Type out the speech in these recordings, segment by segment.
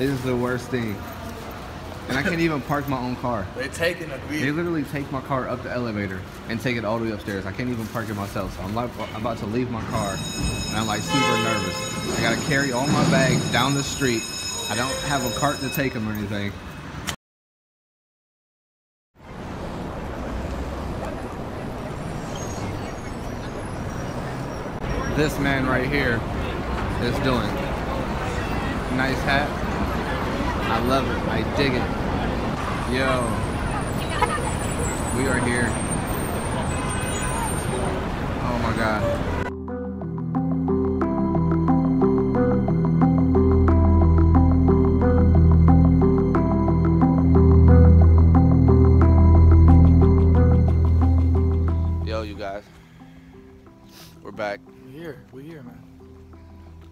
This is the worst thing. And I can't even park my own car. They taking a They literally take my car up the elevator and take it all the way upstairs. I can't even park it myself. So I'm like, I'm about to leave my car and I'm like super nervous. I gotta carry all my bags down the street. I don't have a cart to take them or anything. This man right here is doing nice hat. I love it. I dig it. Yo, we are here. Oh my god.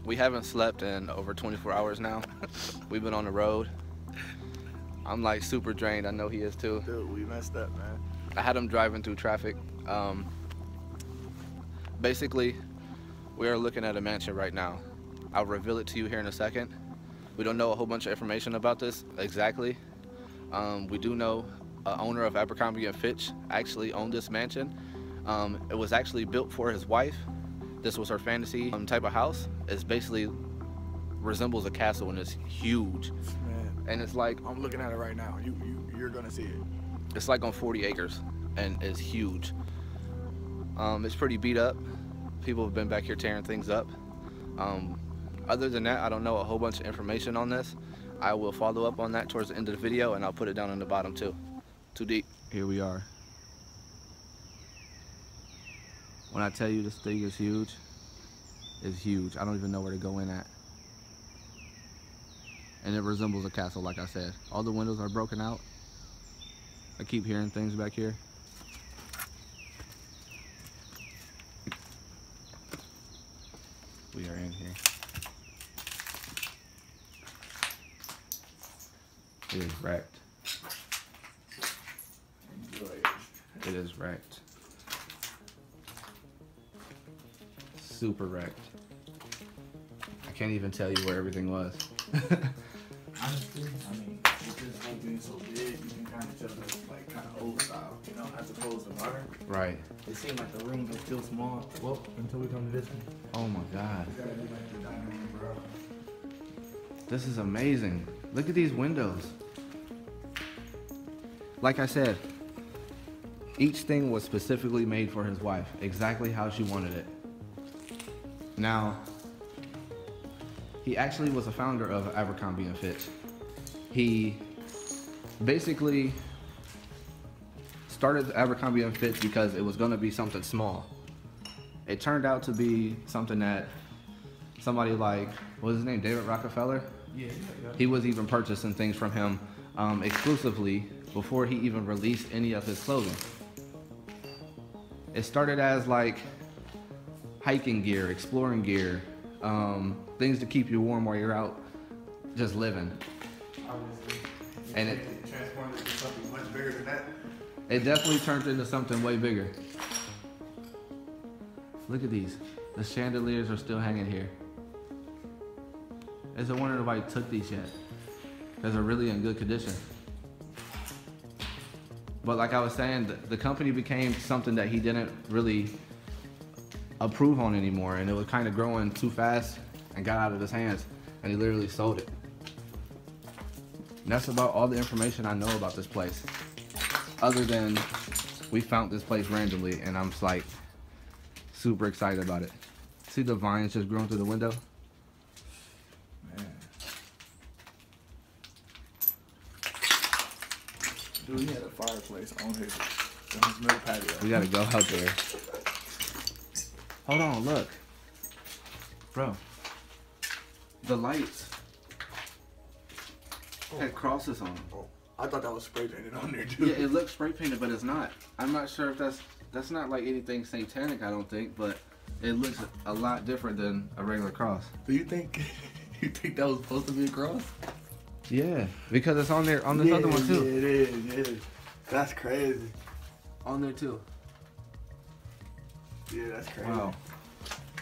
We haven't slept in over 24 hours now. We've been on the road. I'm like super drained. I know he is too. Dude, we messed up, man. I had him driving through traffic. Um, basically, we are looking at a mansion right now. I'll reveal it to you here in a second. We don't know a whole bunch of information about this exactly. Um, we do know a owner of Abercrombie and Fitch actually owned this mansion. Um, it was actually built for his wife. This was her fantasy um, type of house. It's basically resembles a castle and it's huge. Man, And it's like I'm looking at it right now. You, you, you're gonna see it. It's like on 40 acres and it's huge. Um, it's pretty beat up. People have been back here tearing things up. Um, other than that, I don't know a whole bunch of information on this. I will follow up on that towards the end of the video and I'll put it down in the bottom too. Too deep. Here we are. When I tell you this thing is huge, it's huge. I don't even know where to go in at. And it resembles a castle, like I said. All the windows are broken out. I keep hearing things back here. We are in here. It is wrecked. It is wrecked. Super wrecked. I can't even tell you where everything was. Honestly, I mean, hole being so big, you can kind of tell that it's like kind of old style, you know, as opposed to modern. right. It seemed like the rooms are still small. Well, until we come to this one. Oh my god. It's gotta be like the dining room, bro. This is amazing. Look at these windows. Like I said, each thing was specifically made for his wife, exactly how she wanted it. Now, he actually was a founder of Abercrombie and Fitch. He basically started Abercrombie and Fitch because it was going to be something small. It turned out to be something that somebody like what was his name, David Rockefeller. Yeah, yeah, yeah. He was even purchasing things from him um, exclusively before he even released any of his clothing. It started as like hiking gear, exploring gear, um, things to keep you warm while you're out just living. Obviously. And it, transformed into something much bigger than that. it definitely turned into something way bigger. Look at these. The chandeliers are still hanging here. It's a wonder nobody took these yet. Because they're really in good condition. But like I was saying, the, the company became something that he didn't really approve on anymore. And it was kind of growing too fast and got out of his hands. And he literally sold it. And that's about all the information I know about this place. Other than we found this place randomly and I'm just like super excited about it. See the vines just growing through the window? Man. Dude, he had a fireplace on his, on his middle patio. We gotta go out there. Hold on, look. Bro. The lights oh. had crosses on them. Oh, I thought that was spray painted on there, too. Yeah, it looks spray painted, but it's not. I'm not sure if that's that's not like anything satanic, I don't think, but it looks a lot different than a regular cross. Do you think you think that was supposed to be a cross? Yeah, because it's on there on this other one too. Yeah, it is. Yeah. That's crazy. On there too. Yeah, that's crazy. Wow.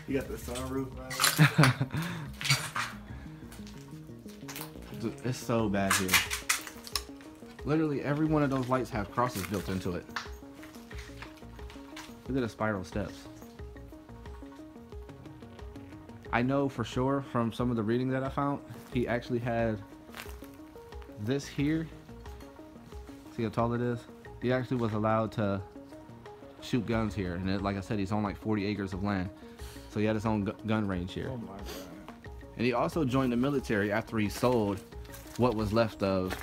You got the sunroof. Dude, It's so bad here. Literally every one of those lights have crosses built into it. Look at the spiral steps. I know for sure from some of the reading that I found, he actually had this here. See how tall it is? He actually was allowed to shoot guns here. And it, like I said, he's on like 40 acres of land. So he had his own gu- gun range here. Oh my god. And he also joined the military after he sold what was left of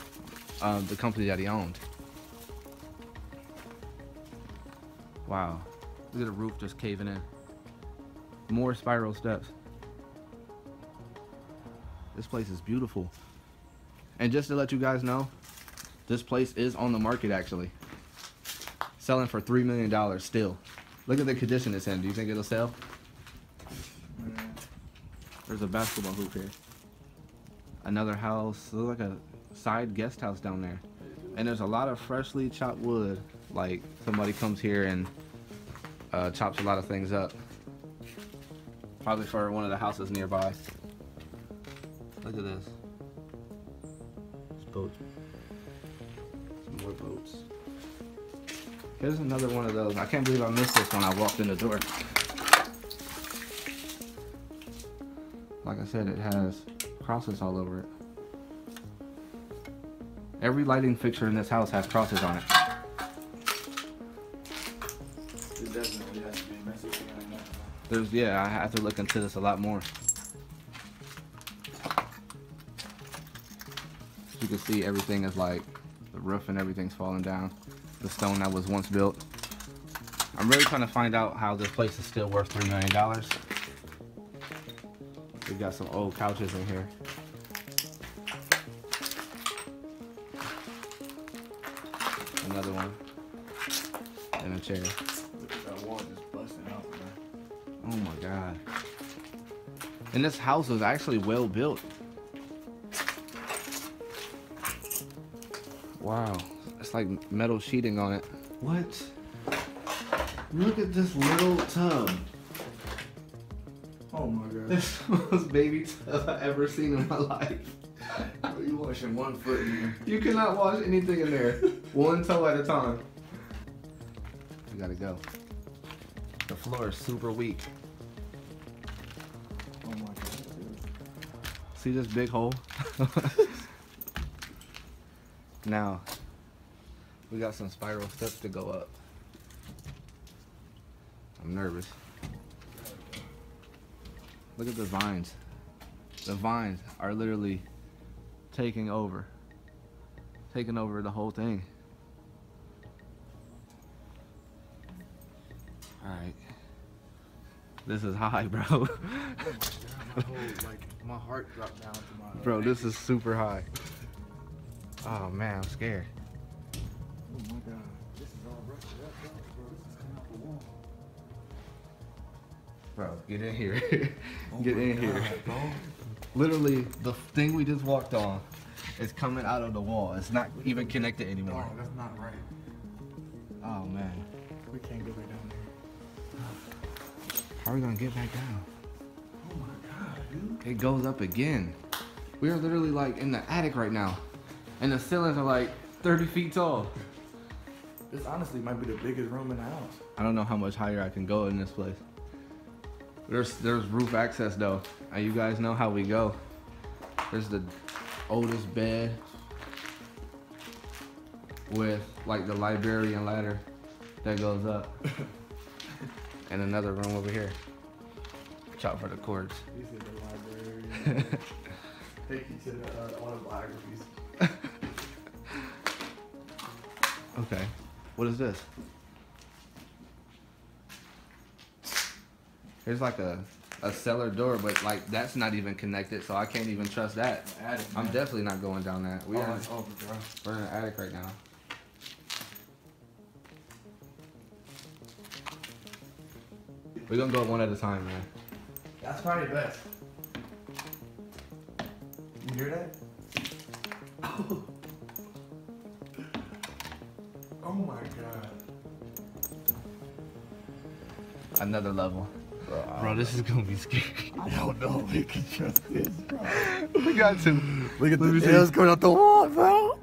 um, the company that he owned. Wow. Look at the roof just caving in. More spiral steps. This place is beautiful. And just to let you guys know, this place is on the market actually. Selling for $3 million still. Look at the condition it's in. Do you think it'll sell? There's a basketball hoop here. Another house. Looks like a side guest house down there. And there's a lot of freshly chopped wood. Like somebody comes here and uh, chops a lot of things up. Probably for one of the houses nearby. Look at this. It's boats. Some more boats. Here's another one of those. I can't believe I missed this when I walked in the door. Like I said, it has crosses all over it. Every lighting fixture in this house has crosses on it. It definitely has to be Mexican and that. There's yeah, I have to look into this a lot more. You can see everything is like the roof and everything's falling down. The stone that was once built. I'm really trying to find out how this place is still worth three million dollars. We got some old couches in here. Another one. And a chair. Look at that wall just busting out, man. Oh my god. And this house was actually well built. Wow. It's like metal sheeting on it. What? Look at this little tub. Oh my god. This is the most baby tub I've ever seen in my life. Bro, you washing one foot in here. You cannot wash anything in there. One toe at a time. We gotta go. The floor is super weak. Oh my god. dude. See this big hole? now, we got some spiral steps to go up. I'm nervous. Look at the vines. The vines are literally taking over. Taking over the whole thing. Alright. This is high, bro. Oh my god. My whole, like, my heart dropped down to my. Bro, this is super high. Oh man, I'm scared. Bro, get in here. Oh get in here. Bro. Literally, the thing we just walked on is coming out of the wall. It's not even connected anymore. No, that's not right. Oh man. We can't go back down there. How are we gonna get back down? Oh my god, dude. It goes up again. We are literally like in the attic right now. And the ceilings are like 30 feet tall. This honestly might be the biggest room in the house. I don't know how much higher I can go in this place. There's there's roof access though. And you guys know how we go. There's the oldest bed with like the librarian ladder that goes up. and another room over here. Chop for the cords. The library. Take you to the uh, autobiographies. Okay. What is this? Here's like a, a cellar door, but like that's not even connected, so I can't even trust that. Attic, I'm definitely not going down that. We oh, are over, we're in the attic right now. We're gonna go one at a time, man. That's probably best. You hear that? oh my god. Another level. Bro. Bro, this is gonna be scary. I don't know. if We can trust this, bro. we got to. Look at Let the nails coming out the wall, bro.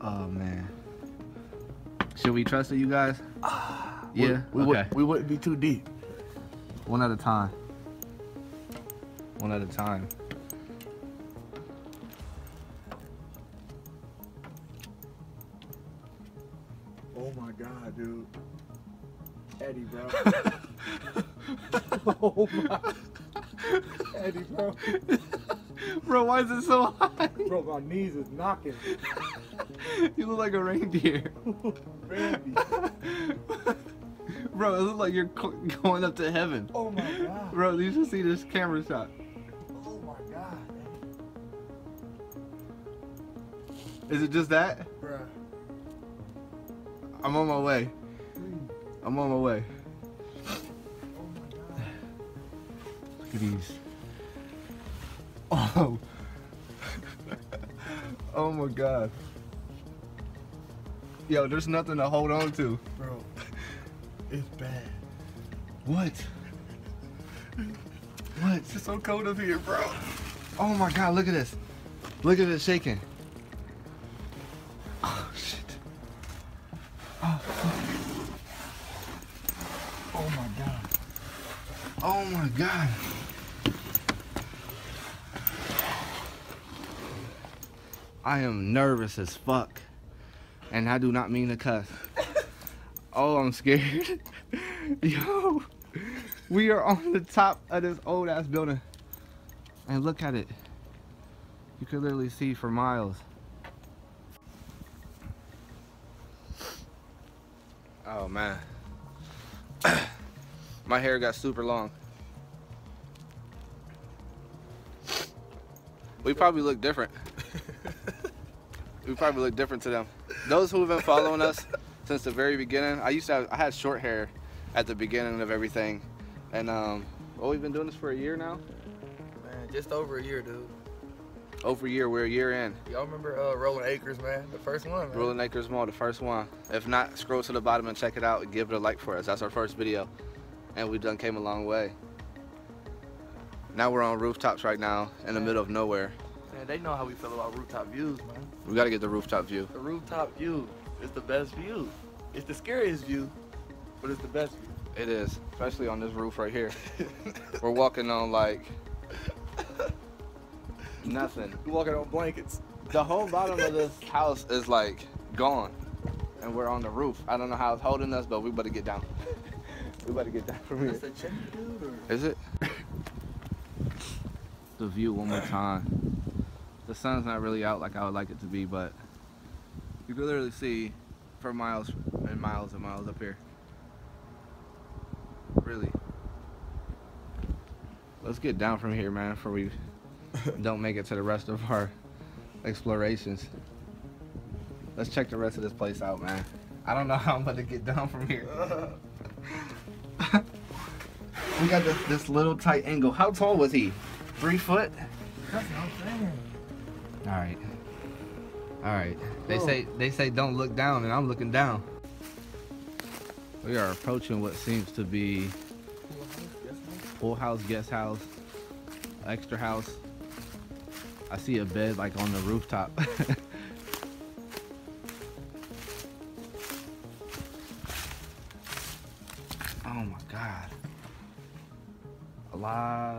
Oh man. Should we trust it, you guys? Ah, yeah. We, okay. would, we wouldn't be too deep. One at a time. One at a time. Oh my god, dude. Eddie, bro. oh my. Eddie, bro. Bro, why is it so high? Bro, my knees is knocking. you look like a reindeer. Bro, it looks like you're going up to heaven. Oh my god. Bro, you should see this camera shot. Oh my god. Is it just that? Bro. I'm on my way. I'm on my way. Oh my god. Look at these. Oh. oh my god. Yo, there's nothing to hold on to. Bro. It's bad. What? What? It's so cold up here, bro. Oh my god, look at this. Look at it shaking. Oh shit. Oh my god. Oh my god. I am nervous as fuck. And I do not mean to cuss. Oh, I'm scared. Yo, we are on the top of this old ass building. And look at it. You could literally see for miles. Oh man. My hair got super long. We probably look different. we probably look different to them. Those who have been following us since the very beginning, I used to have, I had short hair at the beginning of everything. And um, well, we've been doing this for a year now. Man, just over a year, dude. Over a year, we're a year in. Y'all remember uh, Rolling Acres, man? The first one, man. Rolling Acres Mall, the first one. If not, scroll to the bottom and check it out and give it a like for us. That's our first video. And we done came a long way. Now we're on rooftops right now in the middle of nowhere. Man, they know how we feel about rooftop views, man. We gotta get the rooftop view. The rooftop view is the best view. It's the scariest view, but it's the best view. It is, especially on this roof right here. We're walking on like nothing. We're walking on blankets. The whole bottom of this house is like gone, and we're on the roof. I don't know how it's holding us, but we better get down. We better get down from here. That's a chicken, dude. Or... Is it? the view one more time. The sun's not really out like I would like it to be, but you can literally see for miles and miles and miles up here. Really. Let's get down from here, man, before we don't make it to the rest of our explorations. Let's check the rest of this place out, man. I don't know how I'm about to get down from here. we got this, this little tight angle. How tall was he? Three foot? That's what I'm saying. All right. All right. They Whoa. say they say don't look down, and I'm looking down. We are approaching what seems to be pool house, guest house, extra house. I see a bed like on the rooftop.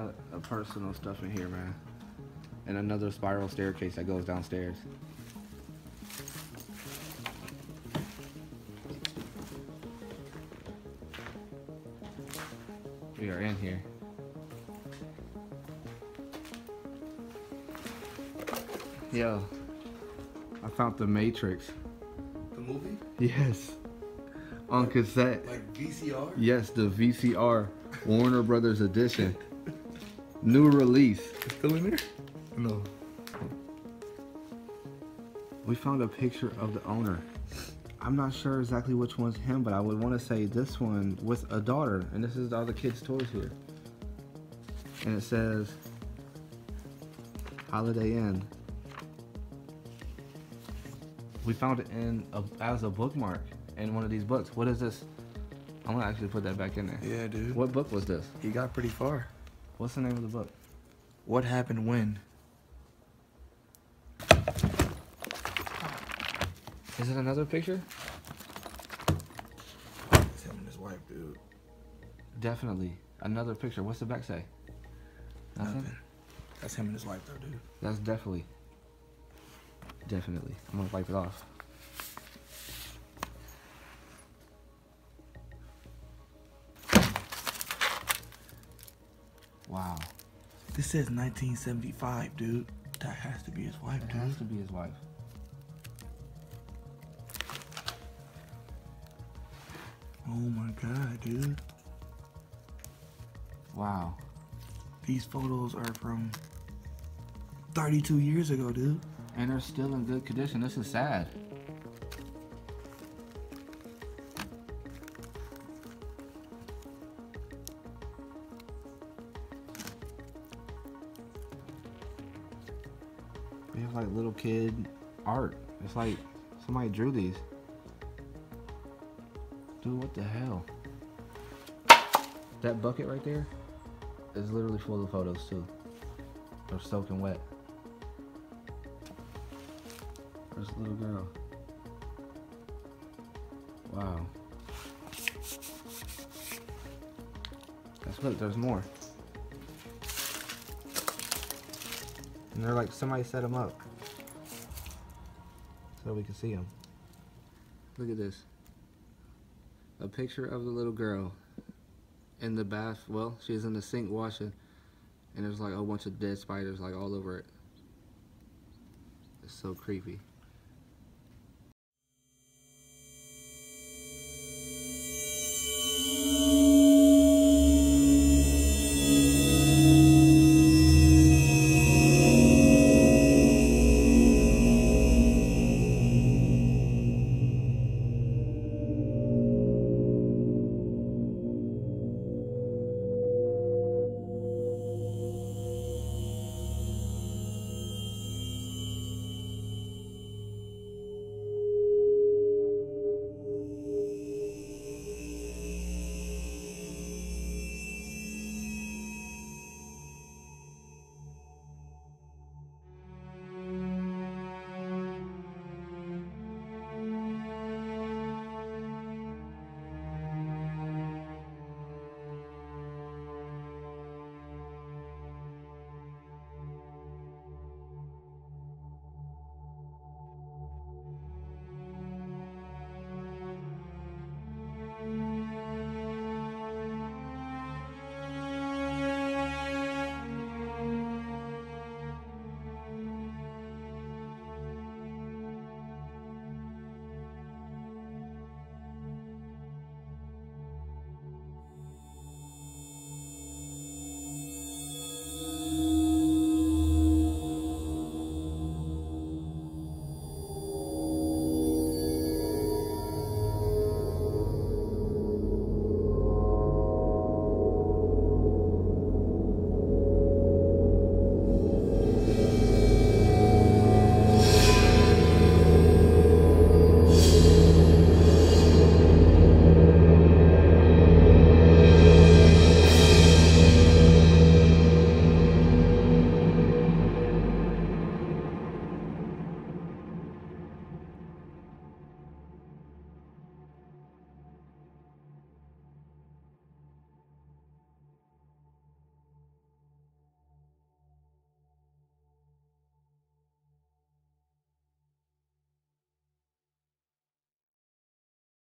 lot of personal stuff in here, man and another spiral staircase that goes downstairs. We are in here. Yo, I found the Matrix. The movie? Yes. On cassette. Like VCR? Yes, the VCR Warner Brothers edition. New release. It's still in there? No. We found a picture of the owner. I'm not sure exactly which one's him, but I would want to say this one with a daughter, and this is all the kids' toys here. And it says Holiday Inn. We found it in a, as a bookmark in one of these books. What is this? I'm gonna actually put that back in there. Yeah, dude. What book was this? He got pretty far. What's the name of the book? What happened when? Is it another picture? It's him and his wife, dude. Definitely. Another picture. What's the back say? Nothing? Nothing. That's him and his wife, though, dude. That's definitely. Definitely. I'm gonna wipe it off. Wow. This says 1975, dude. That has to be his wife, It dude. has to be his wife. Oh my god, dude. Wow. These photos are from 32 years ago, dude. And they're still in good condition. This is sad. Kid art. It's like somebody drew these. Dude, what the hell? That bucket right there is literally full of photos too. They're soaking wet. There's a little girl. Wow. Let's look, there's more. And they're like, somebody set them up. So we can see them. Look at this. A picture of the little girl in the bath. Well, she's in the sink washing. And there's like a bunch of dead spiders like all over it. It's so creepy.